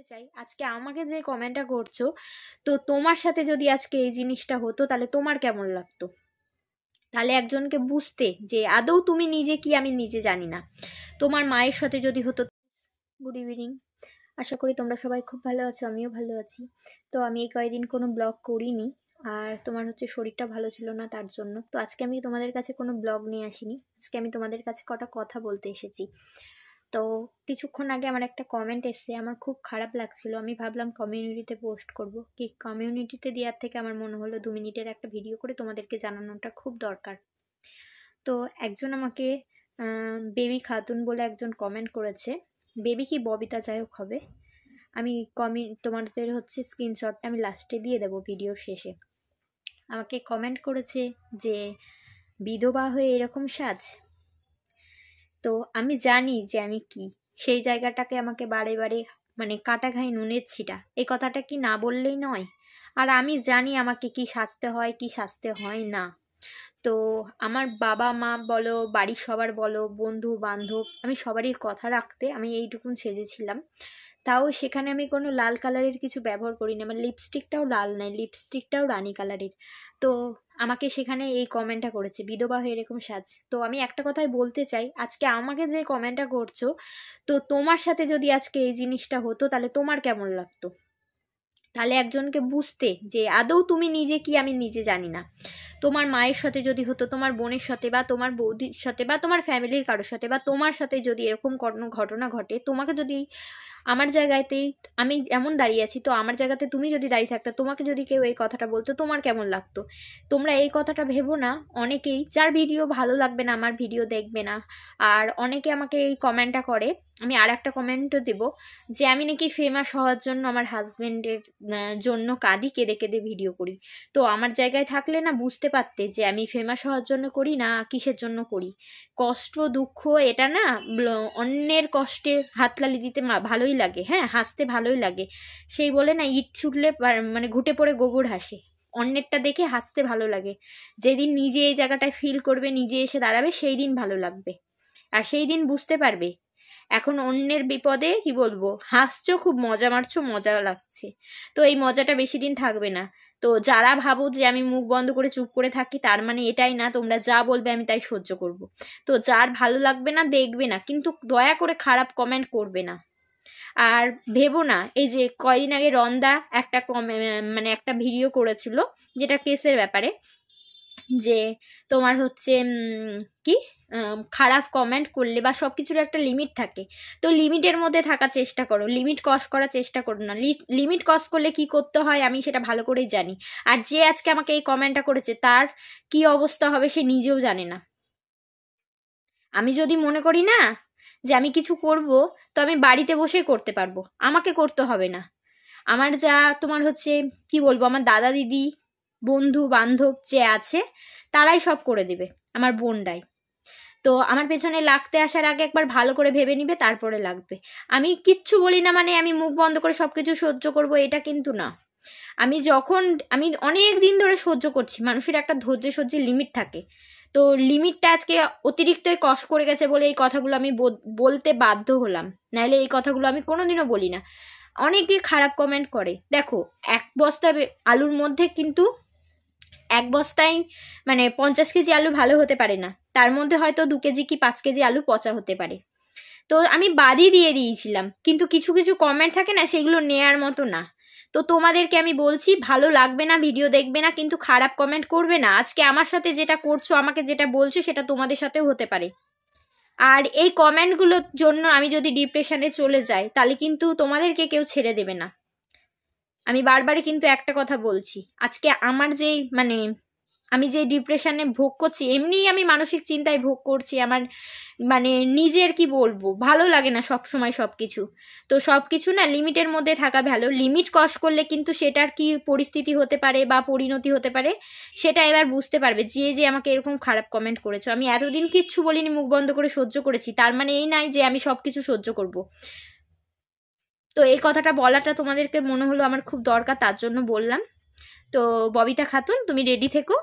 বলতে চাই, আজকে আমাকে যে কমেন্টটা করছ, তো তোমার সাথে যদি আজকে এই জিনিসটা হতো, তাহলে তোমার কেমন লাগতো? তাহলে একজনকে বুঝতে যে আদৌ তুমি নিজে কি আমি নিজে জানি না। তোমার মায়ের সাথে যদি হতো গুড ইভিনিং আশা করি তোমরা সবাই খুব ভালো আছো, আমিও ভালো আছি। তো আমি এই কয়েকদিন কোনো ব্লগ করিনি, আর তোমার হচ্ছে শরীরটা ভালো ছিল না তার জন্য। তো আজকে আমি তোমাদের কাছে কোনো ব্লগ নিয়ে আসিনি, আজকে আমি তোমাদের কাছে কটা কথা বলতে এসেছি। তো কিছুক্ষণ আগে আমার একটা কমেন্ট এসছে, আমার খুব খারাপ লাগছিল। আমি ভাবলাম কমিউনিটিতে পোস্ট করব। কি কমিউনিটিতে দেওয়ার থেকে আমার মনে হলো দু মিনিটের একটা ভিডিও করে তোমাদেরকে জানানোটা খুব দরকার। তো একজন আমাকে বেবি খাতুন বলে একজন কমেন্ট করেছে। বেবি কি ববিতা যাই হোক হবে। আমি কমি তোমাদের হচ্ছে স্ক্রিনশটটা আমি লাস্টে দিয়ে দেবো ভিডিওর শেষে। আমাকে কমেন্ট করেছে যে, বিধবা হয়ে এরকম সাজ? তো আমি জানি যে আমি কি। সেই জায়গাটাকে আমাকে বারে বারে মানে কাটা ঘাই নুনের ছিটা এই কথাটা কি না বললেই নয়? আর আমি জানি আমাকে কি সাজতে হয়, কি সাজতে হয় না। তো আমার বাবা, মা বলো, বাড়ির সবার বলো, বন্ধু, বান্ধব, আমি সবারই কথা রাখতে আমি এইটুকুন সেজেছিলাম। তাও সেখানে আমি কোনো লাল কালারের কিছু ব্যবহার করি না আমার লিপস্টিকটাও লাল নয় লিপস্টিকটাও রানি কালারের তো আমাকে সেখানে এই কমেন্টটা করেছে, বিধবা হয়ে এরকম সাজ। তো আমি একটা কথাই বলতে চাই, আজকে আমাকে যে কমেন্টটা করছ, তো তোমার সাথে যদি আজকে এই জিনিসটা হতো, তাহলে তোমার কেমন লাগতো? তাহলে একজনকে বুঝতে যে আদৌ তুমি নিজে কি, আমি নিজে জানি না। তোমার মায়ের সাথে যদি হতো, তোমার বোনের সাথে বা তোমার বৌদির সাথে বা তোমার ফ্যামিলির কারোর সাথে বা তোমার সাথে যদি এরকম কোনো ঘটনা ঘটে, তোমাকে যদি আমার জায়গাতেই আমি এমন দাঁড়িয়ে আছি, তো আমার জায়গাতে তুমি যদি দাঁড়িয়ে থাকতে, তোমাকে যদি কেউ এই কথাটা বলতো, তোমার কেমন লাগতো? তোমরা এই কথাটা ভেবো না, অনেকেই, যার ভিডিও ভালো লাগবে না, আমার ভিডিও দেখবে না, আর অনেকে আমাকে এই কমেন্টটা করে, আমি আর একটা কমেন্টও দেবো, যে আমি নাকি ফেমাস হওয়ার জন্য আমার হাজব্যান্ডের জন্য কাঁদি, কেঁদে কেঁদে ভিডিও করি। তো আমার জায়গায় থাকলে না বুঝতে পারতে যে আমি ফেমাস হওয়ার জন্য করি না, কিসের জন্য করি? কষ্ট, দুঃখ, এটা না অন্যের কষ্টে হাতলালি দিতে ভালোই লাগে হ্যাঁ হাসতে ভালোই লাগে। সেই বলে না, ইট ছুটলে মানে ঘুটে পড়ে গোবর হাসে। অন্যেরটা দেখে হাসতে ভালো লাগে। যেদিন নিজে এই জায়গাটায় ফিল করবে, নিজে এসে দাঁড়াবে, সেই দিন ভালো লাগবে। আর সেই দিন বুঝতে পারবে, এখন অন্যের বিপদে, কি বলব, হাসছো, খুব মজা মারছো, মজা লাগছে। তো এই মজাটা বেশি দিন থাকবে না। তো যারা ভাবো যে আমি মুখ বন্ধ করে চুপ করে থাকি, তার মানে এটাই না, তোমরা যা বলবে আমি তাই সহ্য করব। তো যার ভালো লাগবে না, দেখবে না। কিন্তু দয়া করে খারাপ কমেন্ট করবে না। আর ভেবো না, এই যে কয়দিন আগে রন্দা একটা কমে মানে একটা ভিডিও করেছিল, যেটা কেসের ব্যাপারে, যে তোমার হচ্ছে কি খারাপ কমেন্ট করলে বা সব কিছুর একটা লিমিট থাকে। তো লিমিটের মধ্যে থাকার চেষ্টা করো লিমিট ক্রস করার চেষ্টা করো না। লিমিট ক্রস করলে কি করতে হয় আমি সেটা ভালো করেই জানি। আর যে আজকে আমাকে এই কমেন্টটা করেছে, তার কি অবস্থা হবে সে নিজেও জানে না। আমি যদি মনে করি না যে আমি কিছু করব, তো আমি বাড়িতে বসেই করতে পারব। আমাকে করতে হবে না। আমার যা তোমার হচ্ছে, কি বলব, আমার দাদা, দিদি, বন্ধু, বান্ধব যে আছে, তারাই সব করে দেবে, আমার বোনটাই তো আমার পেছনে লাগতে আসার আগে একবার ভালো করে ভেবে নিবে, তারপরে লাগবে। আমি কিচ্ছু বলি না মানে আমি মুখ বন্ধ করে সব কিছু সহ্য করব, এটা কিন্তু না। আমি যখন, আমি অনেক দিন ধরে সহ্য করছি, মানুষের একটা ধৈর্য সহ্যের লিমিট থাকে। তো লিমিটটা আজকে অতিরিক্তই কষ্ট করে গেছে বলে এই কথাগুলো আমি বলতে বাধ্য হলাম। নাহলে এই কথাগুলো আমি কোনোদিনও বলি না। অনেকে খারাপ কমেন্ট করে। দেখো, এক বস্তা আলুর মধ্যে কিন্তু এক বস্তায় মানে পঞ্চাশ কেজি আলু ভালো হতে পারে না। তার মধ্যে হয়তো দু কেজি কি পাঁচ কেজি আলু পচা হতে পারে। তো আমি বাদই দিয়ে দিয়েছিলাম। কিন্তু কিছু কিছু কমেন্ট থাকে না, সেগুলো নেয়ার মতো না। তো তোমাদেরকে আমি বলছি, ভালো লাগবে না ভিডিও দেখবে না, কিন্তু খারাপ কমেন্ট করবে না। আজকে আমার সাথে যেটা করছ, আমাকে যেটা বলছো, সেটা তোমাদের সাথেও হতে পারে। আর এই কমেন্টগুলোর জন্য আমি যদি ডিপ্রেশনে চলে যাই, তাহলে কিন্তু তোমাদেরকে কেউ ছেড়ে দেবে না। আমি বারবারই কিন্তু একটা কথা বলছি। আজকে আমার যেই মানে আমি যে ডিপ্রেশনে ভোগ করছি, এমনিই আমি মানসিক চিন্তায় ভোগ করছি, আমার মানে নিজের কি বলব? ভালো লাগে না সব সময় সব কিছু তো সব কিছু না লিমিটের মধ্যে থাকা ভালো। লিমিট কস করলে কিন্তু সেটার কি পরিস্থিতি হতে পারে বা পরিণতি হতে পারে, সেটা এবার বুঝতে পারবে। যে যে আমাকে এরকম খারাপ কমেন্ট করেছ। আমি এতদিন কিচ্ছু বলিনি, মুখ বন্ধ করে সহ্য করেছি। তার মানে এই নাই যে, আমি সব কিছু সহ্য করব। তো এই কথাটা বলাটা তোমাদেরকে মনে হলো আমার খুব দরকার, তার জন্য বললাম। তো ববিতা খাতুন, তুমি রেডি থেকো।